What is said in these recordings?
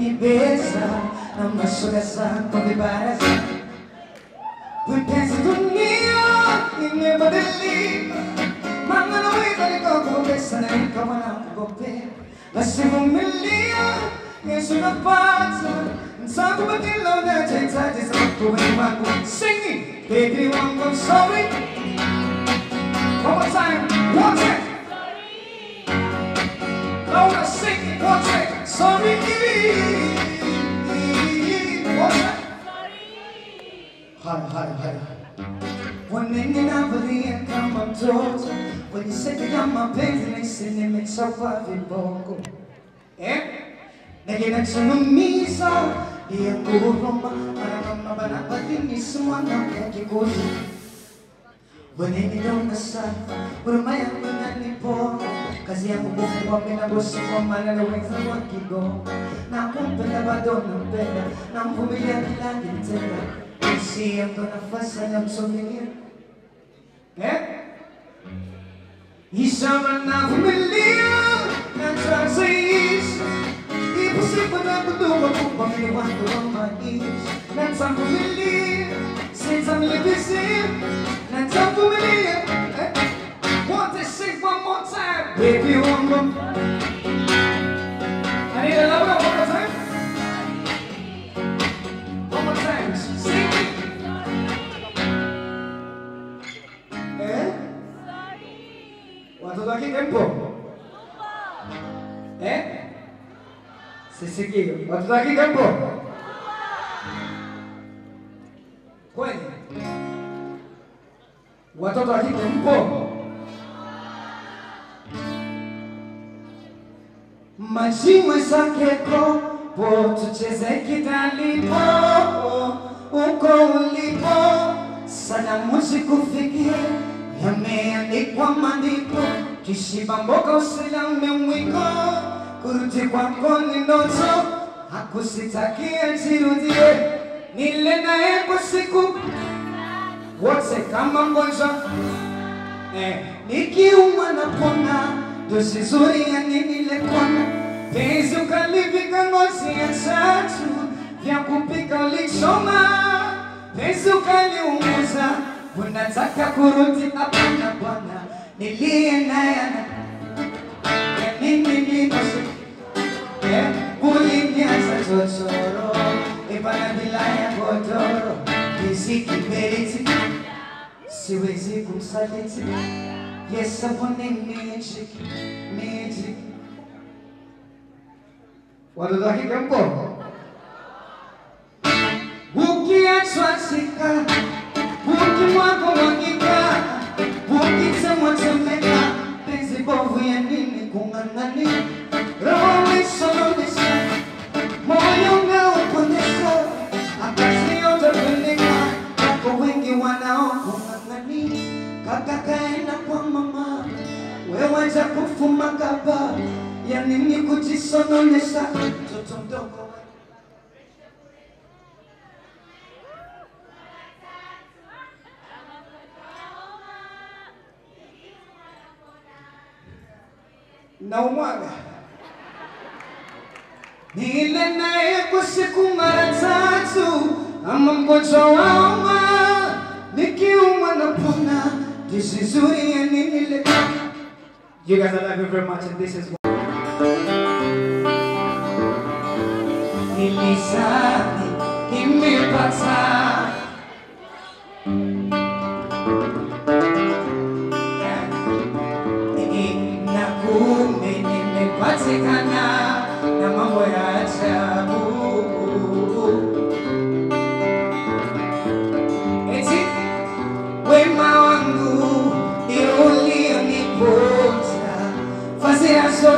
ukinibeza na mashoga zako vibaya sana. Penzi dunia imebadilika, mama naweza nikakuombesa na ikawa nakukopea, basi vumilia, Yesu napata nitakubadila unachohitaji sababu wewe wangu. Sing it, baby wangu, I'm sorry. One more time, one time. Time. Sorry, one time. Haya, haya, haya. Wanene navalia kama mtoto kwenye seti ya mapenzi nahisi nimechapa viboko eh? na kinachonumiza ni ya nguruma mara mama banabadilisha mwanamke kikuzi Wanene donga sana huruma yangu inanipona kazi yangu kufungua milango kwa maana na wenzangu wakigonga na kumpenda bado nampenda na mvumilia kila kitenda hisia ndo nafasi ya msomilia eh? Ishara na vumilia na transition. Ipo siku na kuduma kumba mimi wangu wa maisha. Na nitavumilia, sitamlipizia Na nitavumilia I need a louder one more time One more time, sing Eh? Watoto wa kike mpo? Eh? Sisikii. Watoto wa kike mpo? Kweli? Watoto wa kike mpo? Mashimwe zake po tucheze kidalipo uko ulipo, salamu zikufikie, yameandikwa maandiko, kishiba mboga usilame mwiko, kurudi kwako ni ndoto, hakusitakia jirudie, nile naye kwa siku. Wote kama mgonjwa eh, nikiumwa napona, dozi zuri ya nini lekona, penzi ukalivika ngozi ya tatu, vya kupika ulichoma, penzi ukaliunguza, unataka kurudi? Hapana bwana, nilie naye nini nikosi eh, uliniacha chochoro, ipana bila ya godoro, riziki beriti siwezi kumsaliti Yes, I want a magic, magic. wanadhaki kambo ukiachwa sika uki mwako wakika ukisemwa penzi bovu ya nini kung'ang'ani? Roho misoromisha moyo unaopondesha akazi yotopeleka wako wengi wanaokung'ang'ani kakakaenda kwa mama wewaja kufuma kabaa ya nini mtoto mdogo. Na umwaga naye kwa siku mara tatu, ama mgonjwa nikiumwa You guys, I love you very much, and this is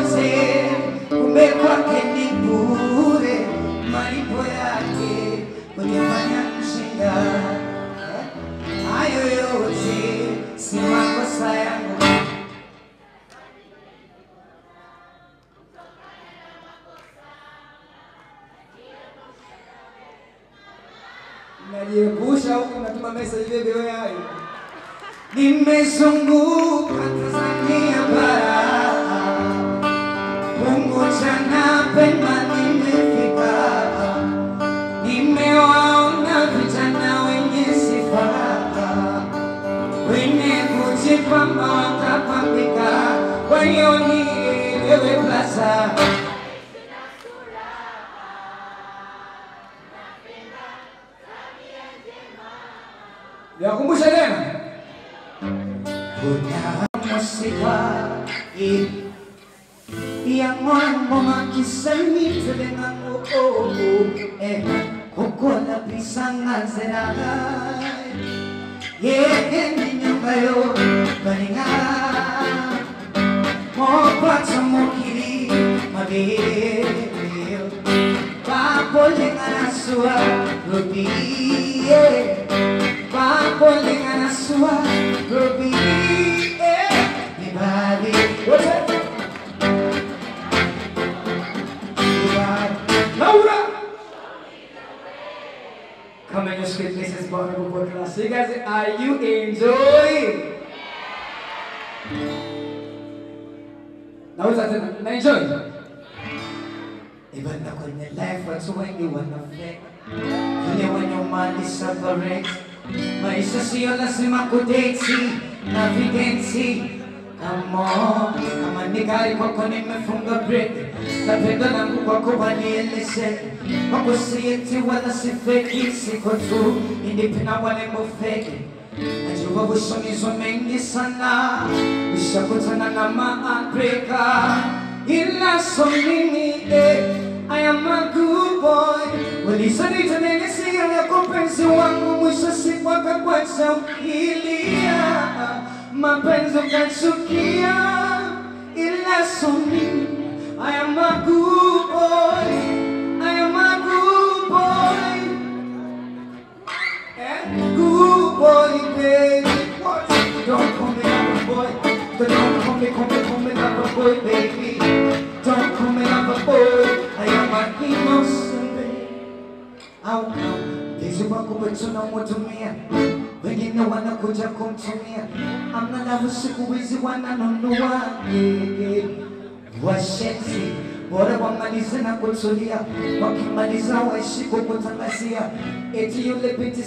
zote kumbe kwake ni bure, malipo yake kunifanya mshinda. Hayo yote si makosa yangu. najiepusha huku natuma message bebe wewe nimezunguka Tanzania bara mapema tena. Kuna msiba musiwa Yang mo makisani Telenga o o o Eh Kukola pisang azeraga Yeah Ninyanga yo Balinga Mo pata mo kiri Mabeo Papolenga na sua Rubi Yeah Papolenga na sua Rubi Yeah So you guys, are you enjoying? Nauza tena, na enjoy? Iba na kwenye life watu wengi wanafake Vile mali separate. Maisha sio lazima kudeti na vidensi Come on, kama ni gari kwako nimefunga break Na pendo langu kwako banieleze Kwako sieti wala sifeki Siko tu. Independent wale mofeki Najua ushomizo mengi sana. Ushakutana na maafrika Ila so mimi eh I am a good boy. Walisanita nenesi ya kupenzi wangu. Mwisho siku akakwacha ukilia Mapenzi ukachukia boy, baby. Don't call me boy. I am innocent baby. Kumtumia, amna lahu siku hizi wananunua washenzi bora wamalize na kutulia, wakimaliza waishi kukutangazia eti yule binti.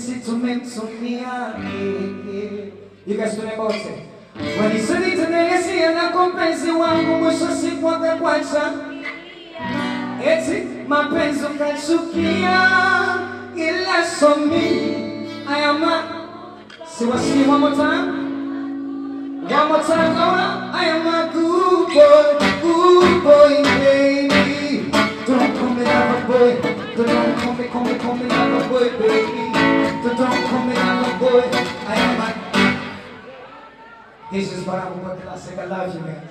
You guys know about I said? Walisanitenelesia na kumpenzi wangu, mwisho siku akakwacha eti mapenzi ukachukia, ila so mimi I am a See what one more time? One 再唠几遍